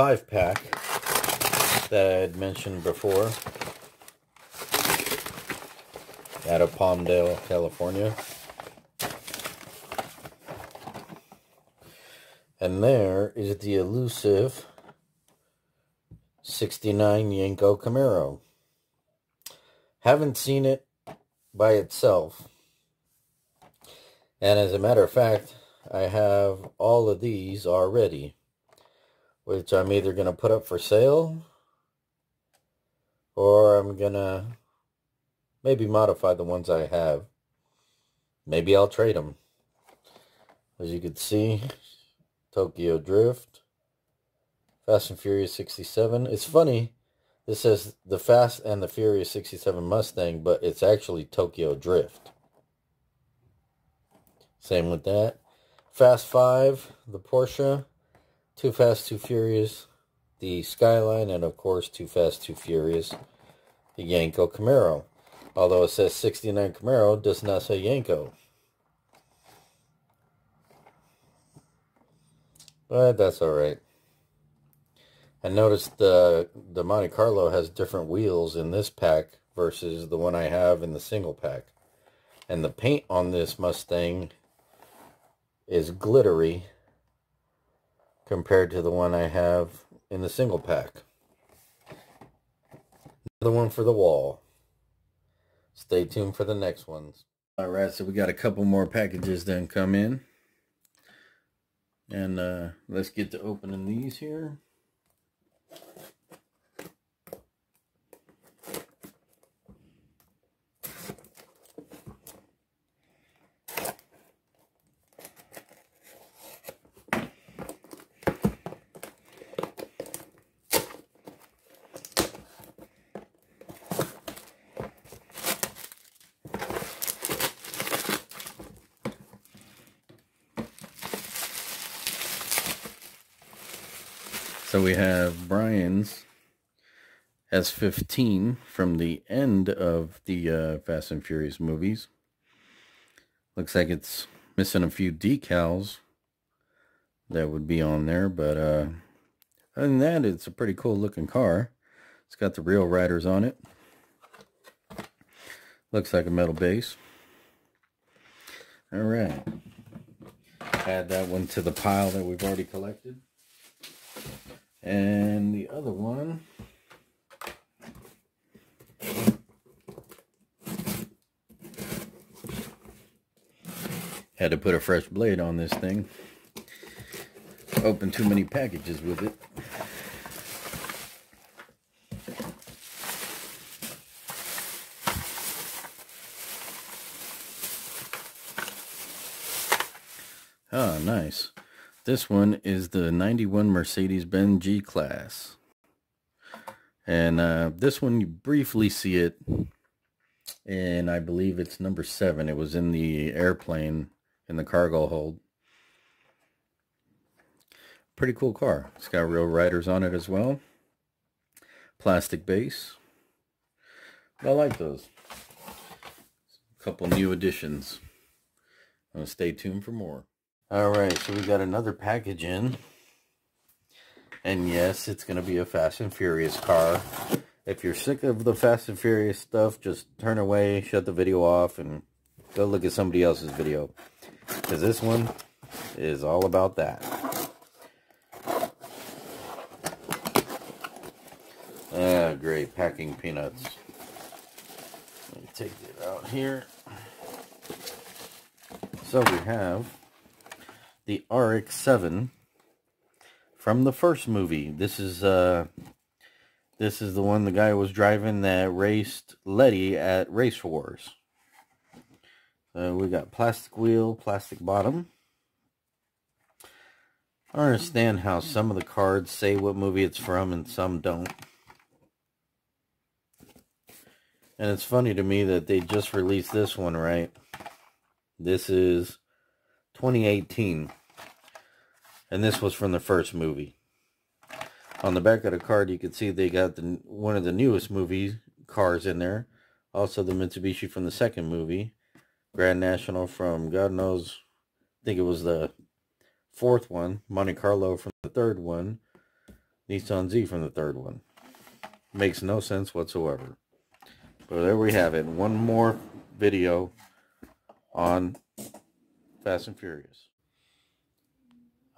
five pack that I had mentioned before out of Palmdale, California. And there is the elusive 69 Yenko Camaro. Haven't seen it by itself. And as a matter of fact, I have all of these already. Which I'm either going to put up for sale. Or I'm going to maybe modify the ones I have. Maybe I'll trade them. As you can see, Tokyo Drift, Fast and Furious 67. It's funny, this says the Fast and the Furious 67 Mustang, but it's actually Tokyo Drift. Same with that. Fast 5, the Porsche, Too Fast, Too Furious, the Skyline, and of course Too Fast, Too Furious, the Yenko Camaro. Although it says 69 Camaro, does not say Yenko. But that's alright. I noticed the, the Monte Carlo has different wheels in this pack versus the one I have in the single pack. And the paint on this Mustang is glittery compared to the one I have in the single pack. Another one for the wall. Stay tuned for the next ones. Alright, so we got a couple more packages then come in. And uh, let's get to opening these here. So we have Brian's S15 from the end of the uh, Fast and Furious movies. Looks like it's missing a few decals that would be on there, but uh, other than that, it's a pretty cool looking car. It's got the real riders on it. Looks like a metal base. All right. Add that one to the pile that we've already collected. And the other one had to put a fresh blade on this thing. Open too many packages with it. Oh, nice. This one is the 91 Mercedes-Benz G-Class. And uh, this one, you briefly see it. And I believe it's number 7. It was in the airplane in the cargo hold. Pretty cool car. It's got real riders on it as well. Plastic base. I like those. A couple new additions. Uh, stay tuned for more. Alright, so we got another package in. And yes, it's going to be a Fast and Furious car. If you're sick of the Fast and Furious stuff, just turn away, shut the video off, and go look at somebody else's video. Because this one is all about that. Ah, great. Packing peanuts. Let me take it out here. So we have the RX-7 from the first movie. This is uh this is the one the guy was driving that raced Letty at Race Wars. So we got plastic wheel, plastic bottom. I understand how some of the cards say what movie it's from and some don't. And it's funny to me that they just released this one, right? This is 2018. And this was from the first movie. On the back of the card, you can see they got the one of the newest movie cars in there. Also the Mitsubishi from the second movie. Grand National from God knows, I think it was the fourth one. Monte Carlo from the third one. Nissan Z from the third one. Makes no sense whatsoever. But there we have it. One more video on Fast and Furious.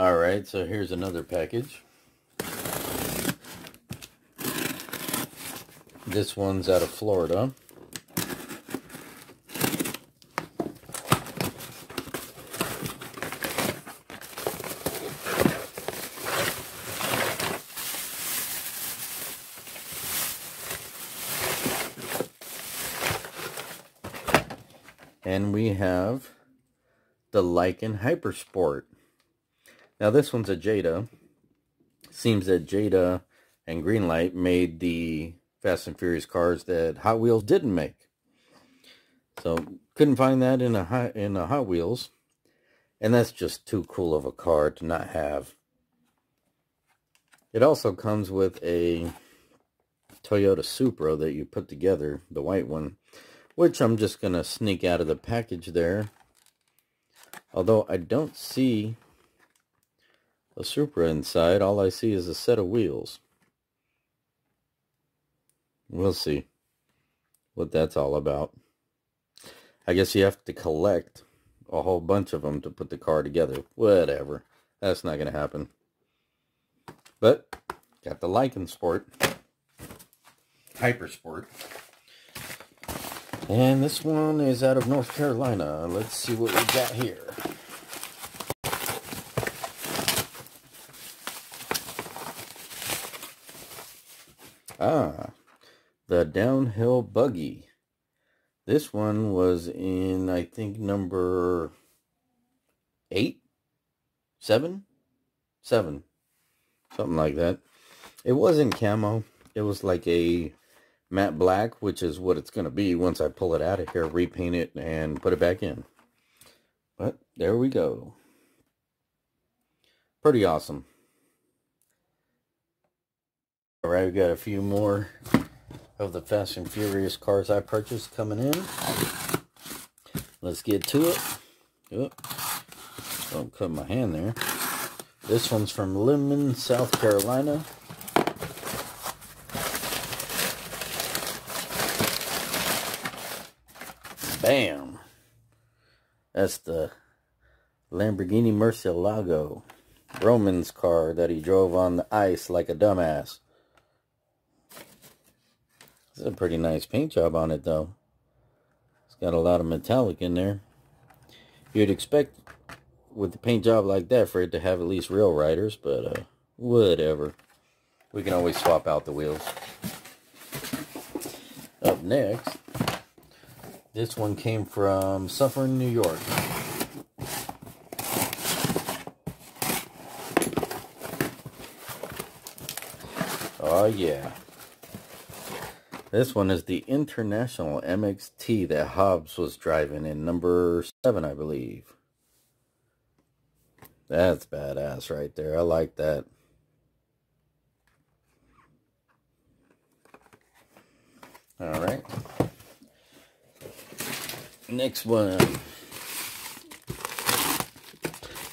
Alright, so here's another package. This one's out of Florida. And we have the Lykan Hypersport. Now this one's a Jada. Seems that Jada and Greenlight made the Fast and Furious cars that Hot Wheels didn't make. So couldn't find that in a in a Hot Wheels, and that's just too cool of a car to not have. It also comes with a Toyota Supra that you put together, the white one, which I'm just going to sneak out of the package there. Although I don't see a Supra inside, all I see is a set of wheels. We'll see what that's all about. I guess you have to collect a whole bunch of them to put the car together. Whatever. That's not going to happen. But, got the Lykan Sport. Hyper Sport. And this one is out of North Carolina. Let's see what we got here. Ah, the downhill buggy. This one was in, I think, number eight, seven, seven, something like that. It wasn't camo. It was like a matte black, which is what it's going to be once I pull it out of here, repaint it, and put it back in. But there we go. Pretty awesome. All right, we got a few more of the Fast and Furious cars I purchased coming in. Let's get to it. Oop. Don't cut my hand there. This one's from Lemon, South Carolina. Bam! That's the Lamborghini Murcielago. Roman's car that he drove on the ice like a dumbass. It's a pretty nice paint job on it, though. It's got a lot of metallic in there. You'd expect with the paint job like that for it to have at least real riders, but uh, whatever. We can always swap out the wheels. Up next, this one came from Suffern, New York. Oh yeah. This one is the International MXT that Hobbs was driving in number 7, I believe. That's badass right there. I like that. All right. Next one.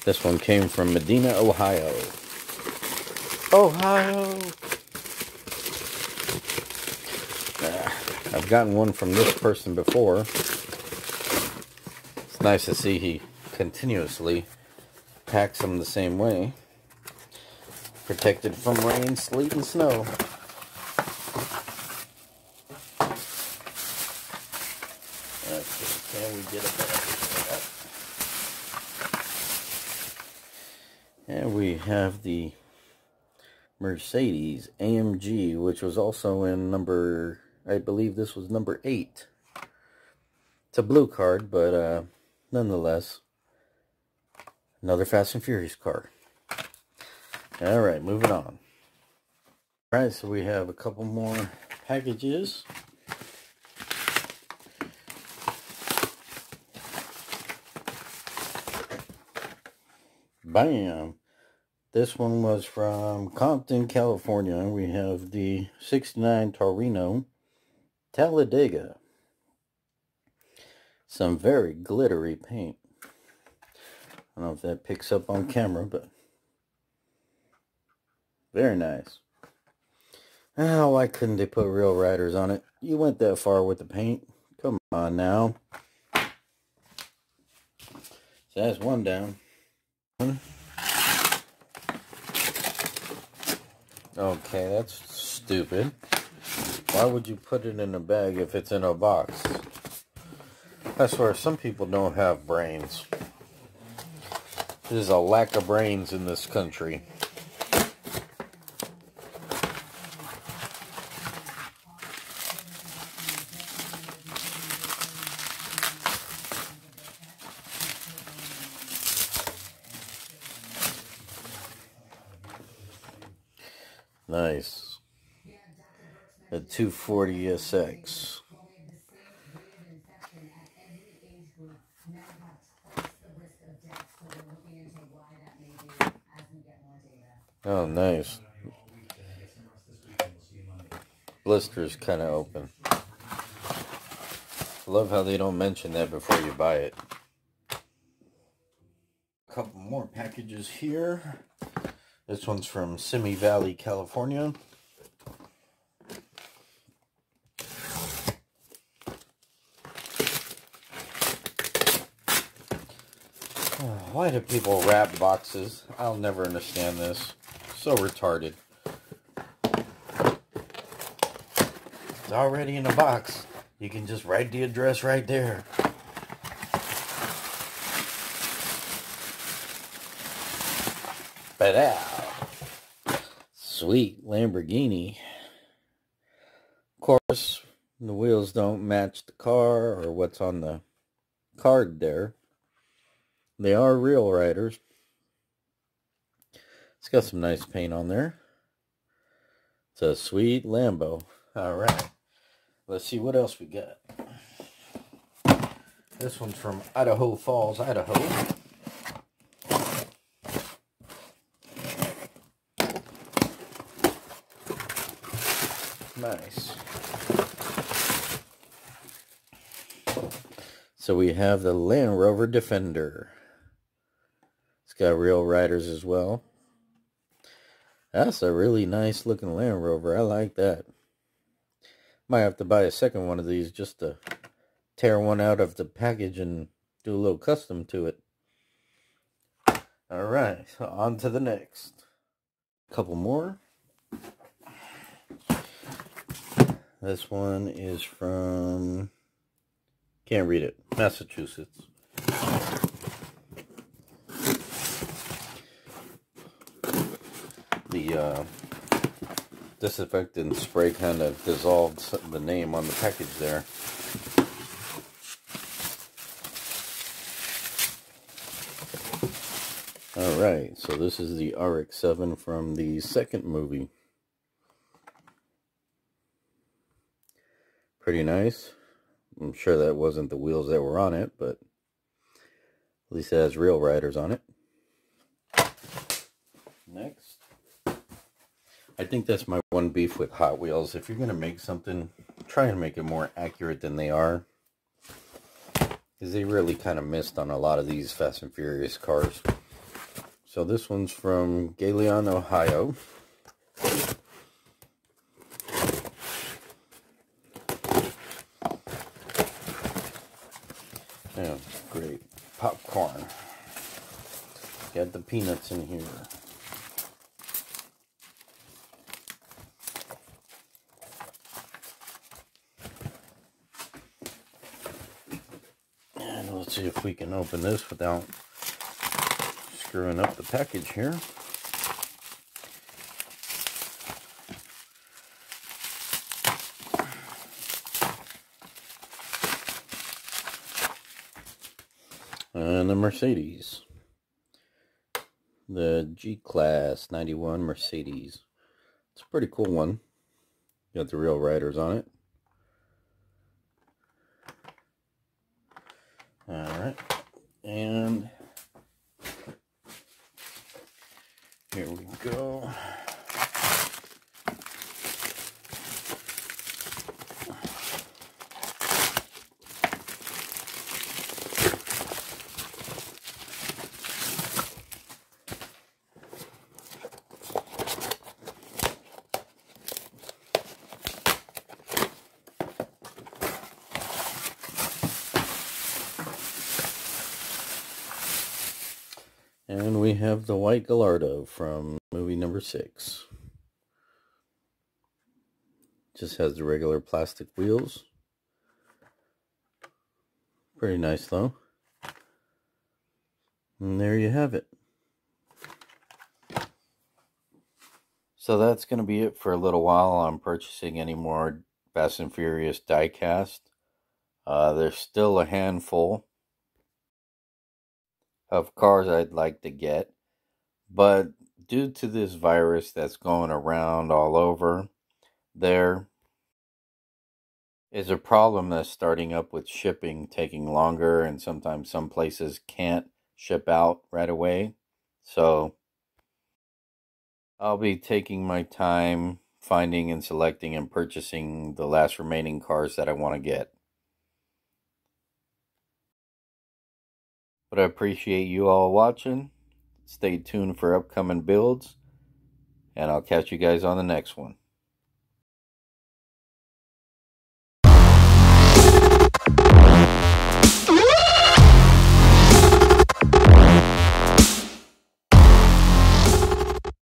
This one came from Medina, Ohio. Ohio! I've gotten one from this person before. It's nice to see he continuously packs them the same way. Protected from rain, sleet, and snow. can we get And we have the Mercedes AMG, which was also in number I believe this was number 8. It's a blue card, but uh, nonetheless, another Fast and Furious card. Alright, moving on. Alright, so we have a couple more packages. Bam! This one was from Compton, California. We have the 69 Torino Talladega. Some very glittery paint. I don't know if that picks up on camera, but very nice. Oh, why couldn't they put real riders on it? You went that far with the paint. Come on now. So that's one down. Okay, that's stupid. Why would you put it in a bag if it's in a box? I swear, some people don't have brains. There's a lack of brains in this country. Nice. A 240 SX. Oh, nice. Blister's kind of open. Love how they don't mention that before you buy it. A couple more packages here. This one's from Simi Valley, California. Oh, why do people wrap boxes? I'll never understand this. So retarded. It's already in a box. You can just write the address right there. But out. Sweet Lamborghini. Of course, the wheels don't match the car or what's on the card there. They are real riders. It's got some nice paint on there. It's a sweet Lambo. All right. Let's see what else we got. This one's from Idaho Falls, Idaho. Nice. So we have the Land Rover Defender got real riders as well. That's a really nice looking Land Rover. I like that. Might have to buy a second one of these just to tear one out of the package and do a little custom to it. Alright, on to the next. Couple more. This one is from, can't read it, Massachusetts. The uh, disinfectant spray kind of dissolved the name on the package there. Alright, so this is the RX-7 from the second movie. Pretty nice. I'm sure that wasn't the wheels that were on it, but at least it has real riders on it. Next. I think that's my one beef with Hot Wheels. If you're going to make something, try and make it more accurate than they are. Because they really kind of missed on a lot of these Fast and Furious cars. So this one's from Galion, Ohio. Yeah, great. Popcorn. Got the peanuts in here. See if we can open this without screwing up the package here. And the Mercedes. The G-Class 91 Mercedes. It's a pretty cool one. Got the real riders on it. All right. And here we go. And we have the white Gallardo from movie number six. Just has the regular plastic wheels. Pretty nice though. And there you have it. So that's going to be it for a little while on purchasing any more Fast and Furious diecast. Uh, there's still a handful of cars I'd like to get. But due to this virus that's going around all over, there is a problem that's starting up with shipping taking longer, and sometimes some places can't ship out right away. So I'll be taking my time finding and selecting and purchasing the last remaining cars that I want to get. But I appreciate you all watching. Stay tuned for upcoming builds. And I'll catch you guys on the next one.